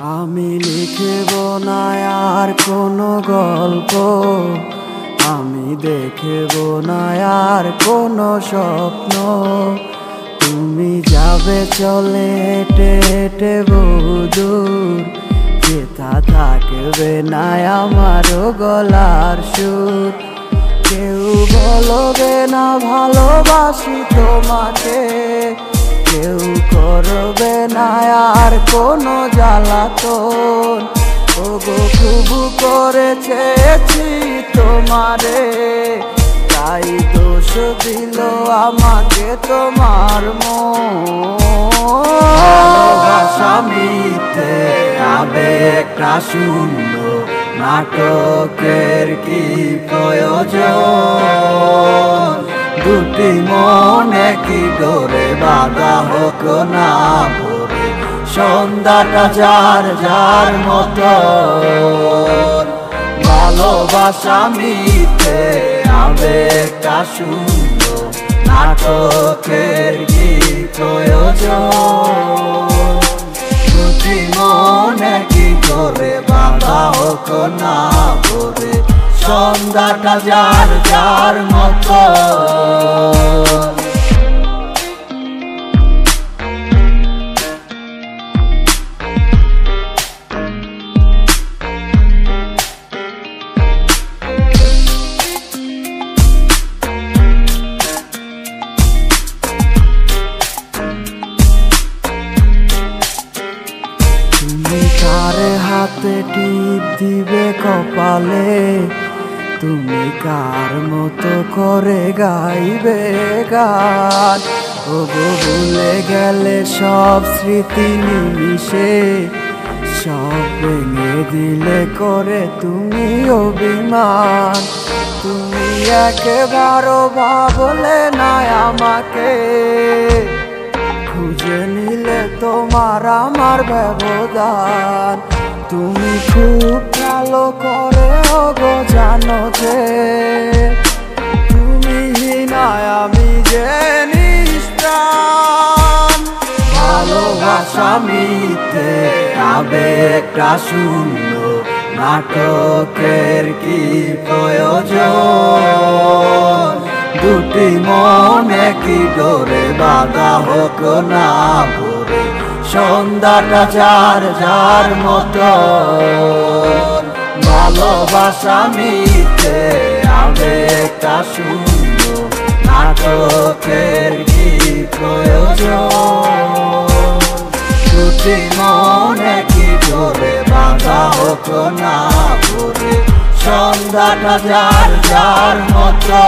আমি লিখব না আর কোনো গল্প। আমি দেখব না আর কোনো স্বপ্ন। তুমি যাবে চলে হেঁটে হেঁটে বহুদূর। যেথা থাকবে না আমারও গলার সুর। কেউ বলবে না, ভালোবাসি তোমাকে। কেউ করবে না কোনো জ্বালাতন? ওগো খুব করে চেয়েছি তোমারে। তাই দোষ দিল আমাকে তোমার ভালোবাসা মিথ্যে আবেগটা শূন্য নাটকের কি প্রয়োজন? দুটি মনে কি ডোরে বাধা হোক না সন্ধ্যাটা যার যার মতো। ভালোবাসা মিথ্যে আবেগটা শূন্য নাটকের কি প্রয়োজন দুটি মনে কি করে, বাধা হোক না ভরে সন্ধ্যাটা যার যার মতো। হাতে টিপ দিবে কপালে, তুমি কার মতো করে গাইবে গান? ও ভুলে গেলে সব স্মৃতি নিমিশে সব ভেঙে দিলে করে তুমি অভিমান। তুমি একেবারও ভাবলে না আমাকে, খুঁজে নিলে তোমার আমার ব্যবধান। তুমি খুব ভালো করে গো জানো যে, তুমি হিনায় আমি যে ভালোবাসা মিথ্যে, আবেগটা শূন্য, নাটকের কি প্রয়োজন? দুটি মনে কি ডোরে বাধা হোক না সন্ধ্যাটা যার যার মতো। ভালোবাসা মিথ্যে, আবেগটা শূন্য নাটকের কি প্রয়োজন? দুটি মনে কি ডোরে বাধা হোক না সন্ধ্যাটা যার যার মতো।